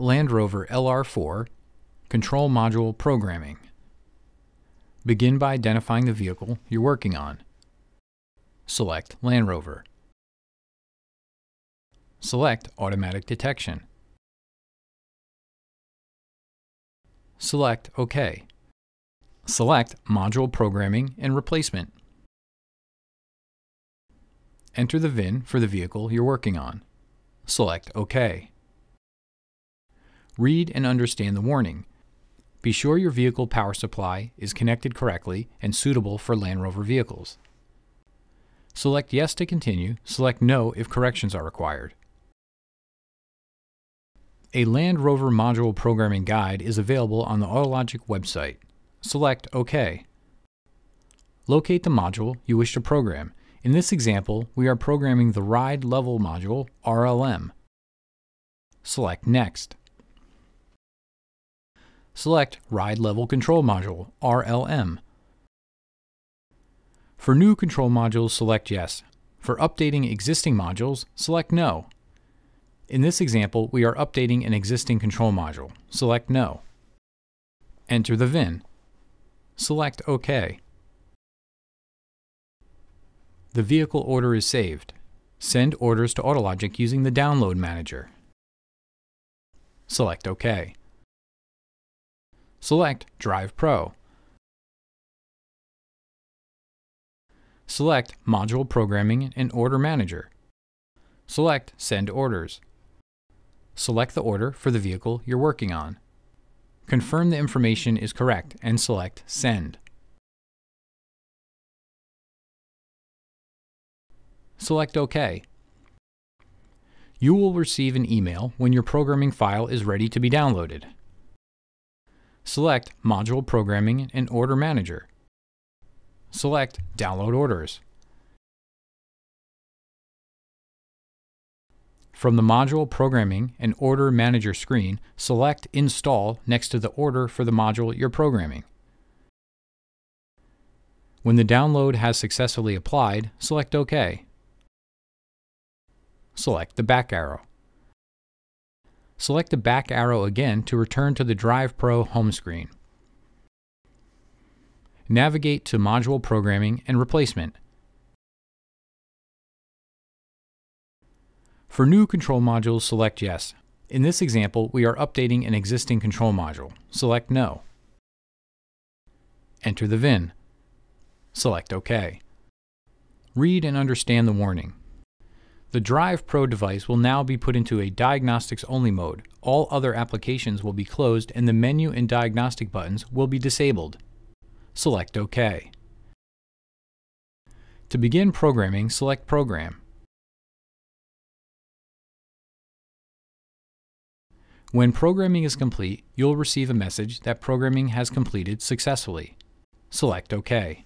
Land Rover LR4 Control Module Programming. Begin by identifying the vehicle you're working on. Select Land Rover. Select Automatic Detection. Select OK. Select Module Programming and Replacement. Enter the VIN for the vehicle you're working on. Select OK. Read and understand the warning. Be sure your vehicle power supply is connected correctly and suitable for Land Rover vehicles. Select Yes to continue, select No if corrections are required. A Land Rover module programming guide is available on the Autologic website. Select OK. Locate the module you wish to program. In this example, we are programming the Ride Level module, RLM. Select Next. Select Ride Level Control Module, RLM. For new control modules, select Yes. For updating existing modules, select No. In this example, we are updating an existing control module. Select No. Enter the VIN. Select OK. The vehicle order is saved. Send orders to Autologic using the Download Manager. Select OK. Select DrivePRO. Select Module Programming and Order Manager. Select Send Orders. Select the order for the vehicle you're working on. Confirm the information is correct and select Send. Select OK. You will receive an email when your programming file is ready to be downloaded. Select Module Programming and Order Manager. Select Download Orders. From the Module Programming and Order Manager screen, select Install next to the order for the module you're programming. When the download has successfully applied, select OK. Select the back arrow. Select the back arrow again to return to the DrivePRO home screen. Navigate to Module Programming and Replacement. For new control modules, select Yes. In this example, we are updating an existing control module. Select No. Enter the VIN. Select OK. Read and understand the warning. The DrivePRO device will now be put into a diagnostics only mode. All other applications will be closed and the menu and diagnostic buttons will be disabled. Select OK. To begin programming, select Program. When programming is complete, you'll receive a message that programming has completed successfully. Select OK.